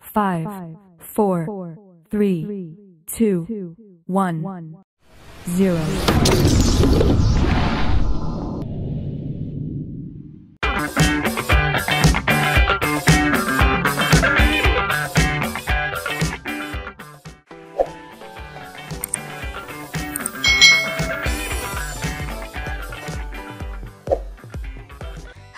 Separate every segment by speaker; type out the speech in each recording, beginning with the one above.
Speaker 1: five, four, three, two, one, zero.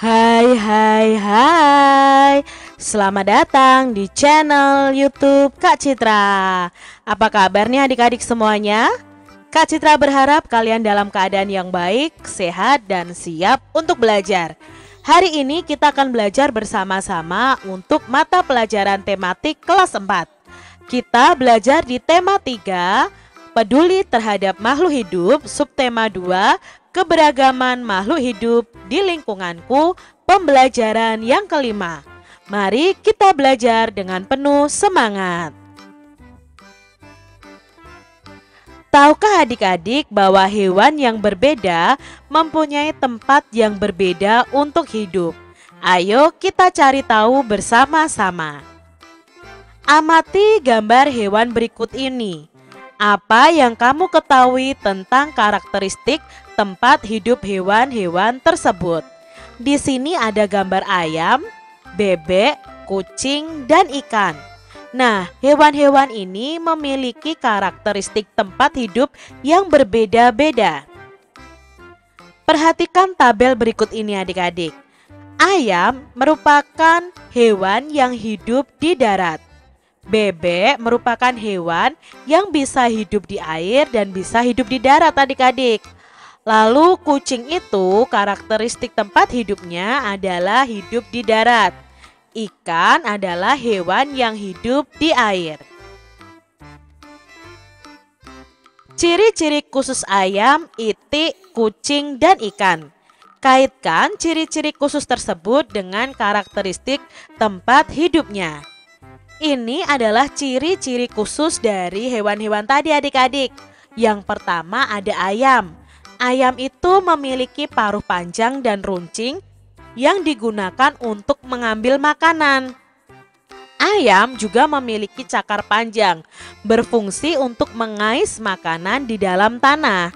Speaker 2: Hai hai hai Selamat datang di channel youtube Kak Citra Apa kabarnya adik-adik semuanya? Kak Citra berharap kalian dalam keadaan yang baik, sehat, dan siap untuk belajar Hari ini kita akan belajar bersama-sama untuk mata pelajaran tematik kelas 4 Kita belajar di tema 3 Peduli terhadap makhluk hidup Subtema 2 keberagaman makhluk hidup di lingkunganku, pembelajaran yang kelima. Mari kita belajar dengan penuh semangat. Tahukah adik-adik bahwa hewan yang berbeda mempunyai tempat yang berbeda untuk hidup? Ayo kita cari tahu bersama-sama. Amati gambar hewan berikut ini. Apa yang kamu ketahui tentang karakteristik tempat hidup hewan-hewan tersebut? Di sini ada gambar ayam, bebek, kucing, dan ikan. Nah, hewan-hewan ini memiliki karakteristik tempat hidup yang berbeda-beda. Perhatikan tabel berikut ini adik-adik. Ayam merupakan hewan yang hidup di darat. Bebek merupakan hewan yang bisa hidup di air dan bisa hidup di darat adik-adik. Lalu kucing itu karakteristik tempat hidupnya adalah hidup di darat. Ikan adalah hewan yang hidup di air. Ciri-ciri khusus ayam, itik, kucing, dan ikan. Kaitkan ciri-ciri khusus tersebut dengan karakteristik tempat hidupnya. Ini adalah ciri-ciri khusus dari hewan-hewan tadi adik-adik. Yang pertama ada ayam. Ayam itu memiliki paruh panjang dan runcing yang digunakan untuk mengambil makanan. Ayam juga memiliki cakar panjang, berfungsi untuk mengais makanan di dalam tanah.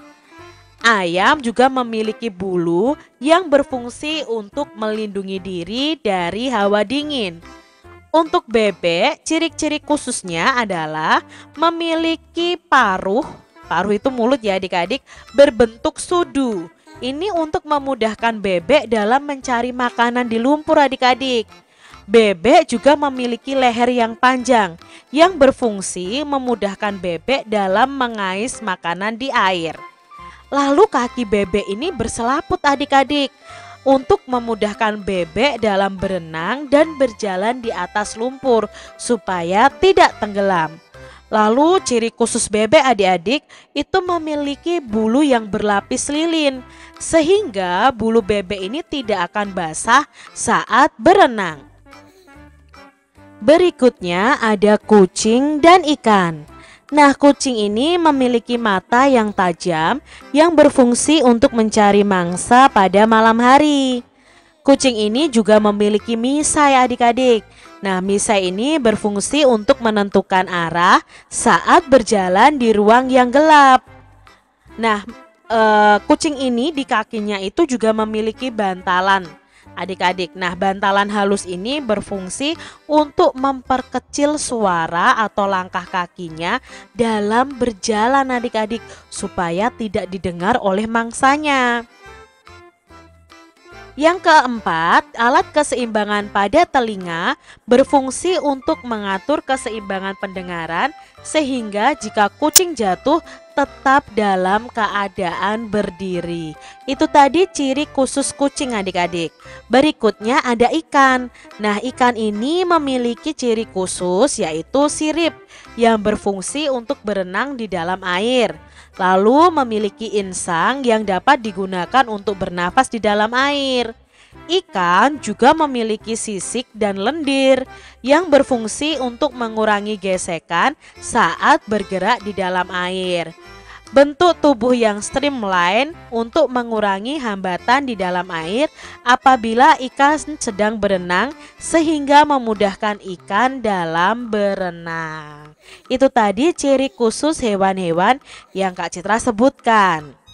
Speaker 2: Ayam juga memiliki bulu yang berfungsi untuk melindungi diri dari hawa dingin. Untuk bebek, ciri-ciri khususnya adalah memiliki paruh, paruh itu mulut ya adik-adik, berbentuk sudu. Ini untuk memudahkan bebek dalam mencari makanan di lumpur adik-adik. Bebek juga memiliki leher yang panjang yang berfungsi memudahkan bebek dalam mengais makanan di air. Lalu kaki bebek ini berselaput adik-adik untuk memudahkan bebek dalam berenang dan berjalan di atas lumpur supaya tidak tenggelam. Lalu ciri khusus bebek adik-adik itu memiliki bulu yang berlapis lilin sehingga bulu bebek ini tidak akan basah saat berenang. Berikutnya ada kucing dan ikan. Nah, kucing ini memiliki mata yang tajam yang berfungsi untuk mencari mangsa pada malam hari. Kucing ini juga memiliki misai adik-adik. Nah, misai ini berfungsi untuk menentukan arah saat berjalan di ruang yang gelap. Nah, e, kucing ini di kakinya itu juga memiliki bantalan adik-adik. Nah, bantalan halus ini berfungsi untuk memperkecil suara atau langkah kakinya dalam berjalan adik-adik supaya tidak didengar oleh mangsanya. Yang keempat, alat keseimbangan pada telinga berfungsi untuk mengatur keseimbangan pendengaran sehingga jika kucing jatuh tetap dalam keadaan berdiri. Itu tadi ciri khusus kucing adik-adik. Berikutnya ada ikan. Nah, ikan ini memiliki ciri khusus yaitu sirip yang berfungsi untuk berenang di dalam air. Lalu memiliki insang yang dapat digunakan untuk bernafas di dalam air. Ikan juga memiliki sisik dan lendir yang berfungsi untuk mengurangi gesekan saat bergerak di dalam air. bentuk tubuh yang streamline untuk mengurangi hambatan di dalam air apabila ikan sedang berenang sehingga memudahkan ikan dalam berenang. Itu tadi ciri khusus hewan-hewan yang Kak Citra sebutkan.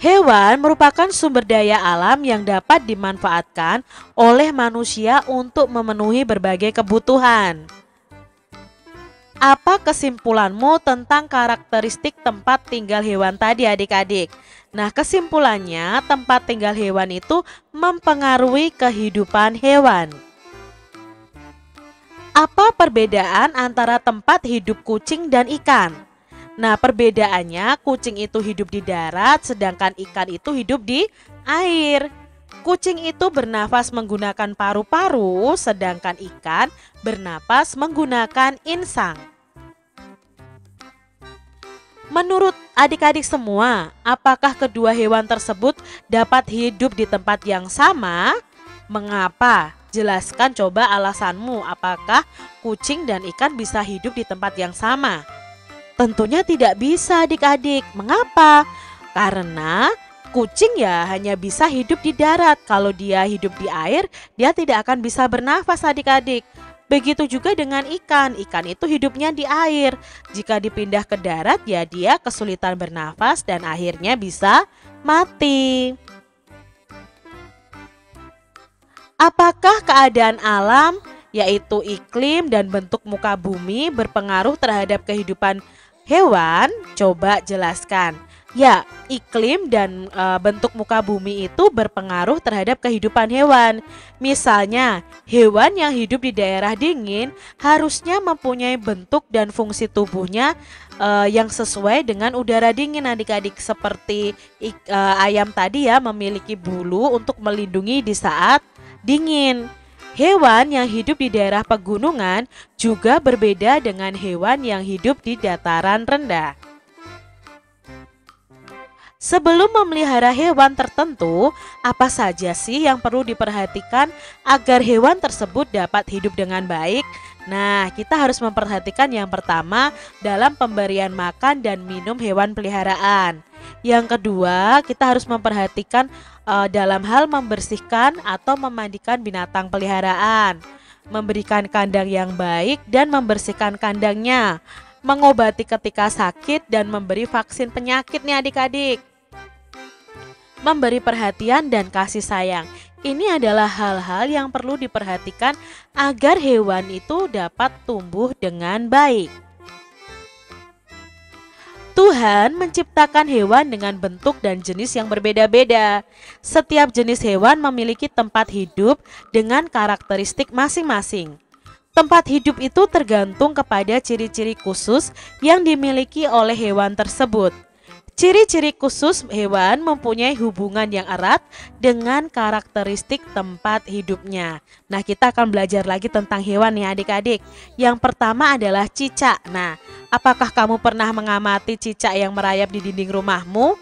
Speaker 2: Hewan merupakan sumber daya alam yang dapat dimanfaatkan oleh manusia untuk memenuhi berbagai kebutuhan. Apa kesimpulanmu tentang karakteristik tempat tinggal hewan tadi adik-adik? Nah kesimpulannya tempat tinggal hewan itu mempengaruhi kehidupan hewan. Apa perbedaan antara tempat hidup kucing dan ikan? Nah perbedaannya kucing itu hidup di darat sedangkan ikan itu hidup di air. Kucing itu bernafas menggunakan paru-paru, sedangkan ikan bernapas menggunakan insang. Menurut adik-adik semua, apakah kedua hewan tersebut dapat hidup di tempat yang sama? Mengapa? Jelaskan coba alasanmu apakah kucing dan ikan bisa hidup di tempat yang sama? Tentunya tidak bisa adik-adik. Mengapa? Karena Kucing ya hanya bisa hidup di darat. Kalau dia hidup di air, dia tidak akan bisa bernafas adik-adik. Begitu juga dengan ikan. Ikan itu hidupnya di air. Jika dipindah ke darat, ya dia kesulitan bernafas dan akhirnya bisa mati. Apakah keadaan alam, yaitu iklim dan bentuk muka bumi, berpengaruh terhadap kehidupan hewan? Coba jelaskan. Ya, iklim dan e, bentuk muka bumi itu berpengaruh terhadap kehidupan hewan. Misalnya, hewan yang hidup di daerah dingin harusnya mempunyai bentuk dan fungsi tubuhnya e, yang sesuai dengan udara dingin adik-adik seperti e, ayam tadi ya memiliki bulu untuk melindungi di saat dingin. Hewan yang hidup di daerah pegunungan juga berbeda dengan hewan yang hidup di dataran rendah. Sebelum memelihara hewan tertentu, apa saja sih yang perlu diperhatikan agar hewan tersebut dapat hidup dengan baik? Nah, kita harus memperhatikan yang pertama dalam pemberian makan dan minum hewan peliharaan. Yang kedua, kita harus memperhatikan uh, dalam hal membersihkan atau memandikan binatang peliharaan, memberikan kandang yang baik dan membersihkan kandangnya, mengobati ketika sakit dan memberi vaksin penyakit nih adik-adik memberi perhatian dan kasih sayang. Ini adalah hal-hal yang perlu diperhatikan agar hewan itu dapat tumbuh dengan baik. Tuhan menciptakan hewan dengan bentuk dan jenis yang berbeda-beda. Setiap jenis hewan memiliki tempat hidup dengan karakteristik masing-masing. Tempat hidup itu tergantung kepada ciri-ciri khusus yang dimiliki oleh hewan tersebut. Ciri-ciri khusus hewan mempunyai hubungan yang erat dengan karakteristik tempat hidupnya. Nah, kita akan belajar lagi tentang hewan nih adik-adik. Yang pertama adalah cicak. Nah, apakah kamu pernah mengamati cicak yang merayap di dinding rumahmu?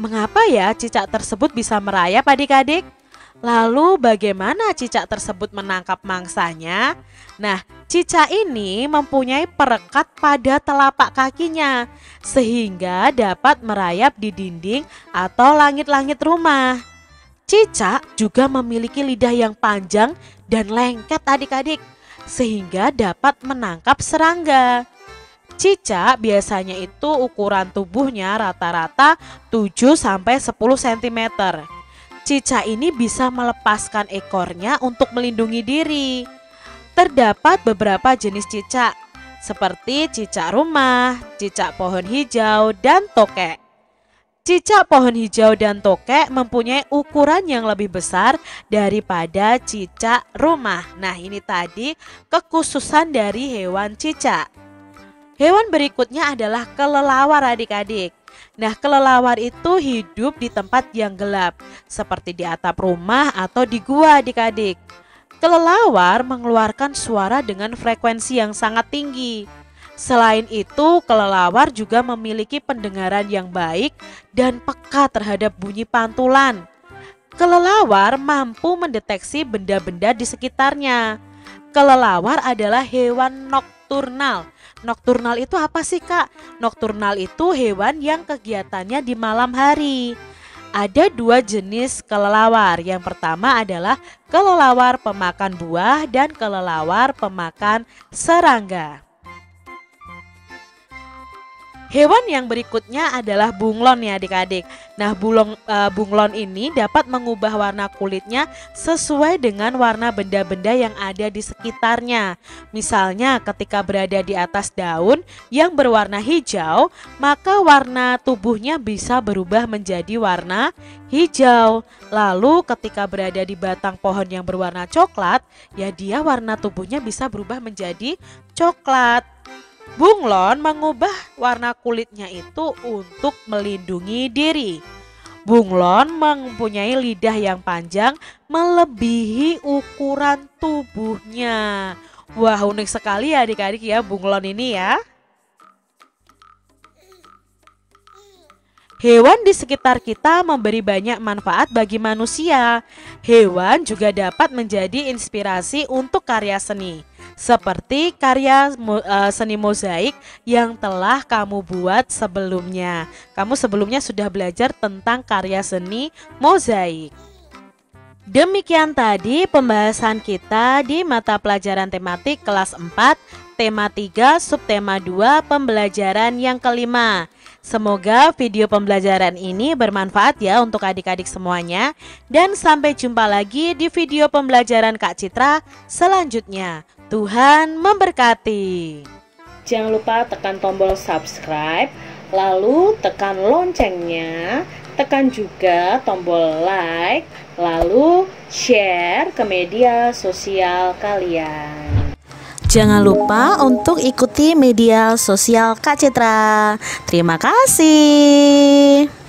Speaker 2: Mengapa ya cicak tersebut bisa merayap adik-adik? Lalu bagaimana cicak tersebut menangkap mangsanya? Nah, cicak ini mempunyai perekat pada telapak kakinya sehingga dapat merayap di dinding atau langit-langit rumah. Cicak juga memiliki lidah yang panjang dan lengket adik-adik sehingga dapat menangkap serangga. Cicak biasanya itu ukuran tubuhnya rata-rata 7 sampai 10 cm Cica ini bisa melepaskan ekornya untuk melindungi diri. Terdapat beberapa jenis cicak, seperti cicak rumah, cicak pohon hijau, dan tokek. Cicak pohon hijau dan tokek mempunyai ukuran yang lebih besar daripada cicak rumah. Nah, ini tadi kekhususan dari hewan cicak. Hewan berikutnya adalah kelelawar adik-adik. Nah, kelelawar itu hidup di tempat yang gelap, seperti di atap rumah atau di gua adik-adik. Kelelawar mengeluarkan suara dengan frekuensi yang sangat tinggi. Selain itu, kelelawar juga memiliki pendengaran yang baik dan peka terhadap bunyi pantulan. Kelelawar mampu mendeteksi benda-benda di sekitarnya. Kelelawar adalah hewan nokturnal Nokturnal itu apa sih kak? Nokturnal itu hewan yang kegiatannya di malam hari. Ada dua jenis kelelawar. Yang pertama adalah kelelawar pemakan buah dan kelelawar pemakan serangga. Hewan yang berikutnya adalah bunglon ya adik-adik. Nah bulong, e, bunglon ini dapat mengubah warna kulitnya sesuai dengan warna benda-benda yang ada di sekitarnya. Misalnya ketika berada di atas daun yang berwarna hijau, maka warna tubuhnya bisa berubah menjadi warna hijau. Lalu ketika berada di batang pohon yang berwarna coklat, ya dia warna tubuhnya bisa berubah menjadi coklat. Bunglon mengubah warna kulitnya itu untuk melindungi diri. Bunglon mempunyai lidah yang panjang melebihi ukuran tubuhnya. Wah unik sekali ya adik-adik ya bunglon ini ya. Hewan di sekitar kita memberi banyak manfaat bagi manusia. Hewan juga dapat menjadi inspirasi untuk karya seni seperti karya uh, seni mozaik yang telah kamu buat sebelumnya. Kamu sebelumnya sudah belajar tentang karya seni mozaik. Demikian tadi pembahasan kita di mata pelajaran tematik kelas 4, tema 3, subtema 2, pembelajaran yang kelima. Semoga video pembelajaran ini bermanfaat ya untuk adik-adik semuanya dan sampai jumpa lagi di video pembelajaran Kak Citra selanjutnya. Tuhan memberkati.
Speaker 3: Jangan lupa tekan tombol subscribe, lalu tekan loncengnya, tekan juga tombol like, lalu share ke media sosial kalian.
Speaker 2: Jangan lupa untuk ikuti media sosial Kak Citra. Terima kasih.